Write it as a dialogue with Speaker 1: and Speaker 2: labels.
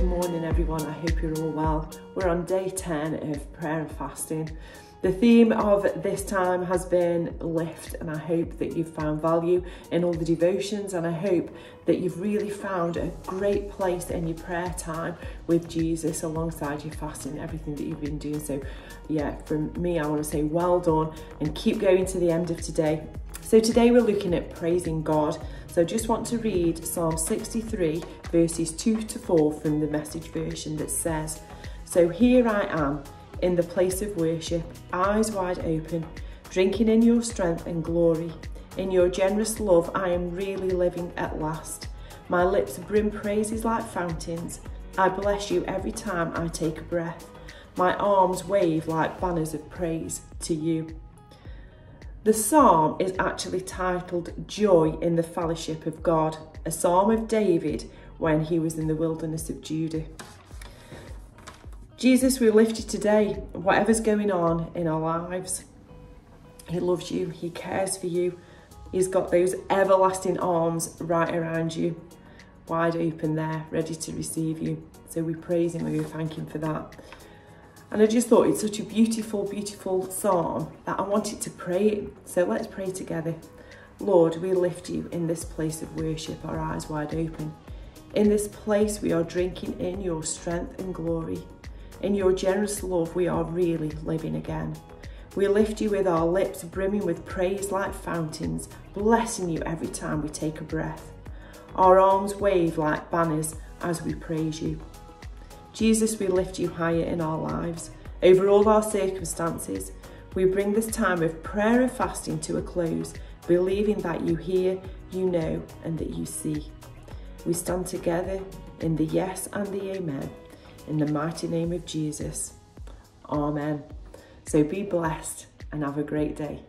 Speaker 1: morning, everyone. I hope you're all well. We're on day 10 of prayer and fasting. The theme of this time has been lift, and I hope that you've found value in all the devotions, and I hope that you've really found a great place in your prayer time with Jesus alongside your fasting, everything that you've been doing. So, yeah, from me, I want to say well done and keep going to the end of today. So, today we're looking at praising God. So I just want to read Psalm 63, verses 2 to 4 from the message version that says, So here I am in the place of worship, eyes wide open, drinking in your strength and glory. In your generous love, I am really living at last. My lips brim praises like fountains. I bless you every time I take a breath. My arms wave like banners of praise to you. The psalm is actually titled Joy in the Fellowship of God, a psalm of David when he was in the wilderness of Judah. Jesus, we lift you today, whatever's going on in our lives. He loves you, He cares for you. He's got those everlasting arms right around you, wide open there, ready to receive you. So we praise Him and we thank Him for that. And I just thought it's such a beautiful, beautiful psalm that I wanted to pray it. So let's pray together. Lord, we lift you in this place of worship, our eyes wide open. In this place, we are drinking in your strength and glory. In your generous love, we are really living again. We lift you with our lips brimming with praise like fountains, blessing you every time we take a breath. Our arms wave like banners as we praise you. Jesus, we lift you higher in our lives. Over all our circumstances, we bring this time of prayer and fasting to a close, believing that you hear, you know, and that you see. We stand together in the yes and the amen, in the mighty name of Jesus. Amen. So be blessed and have a great day.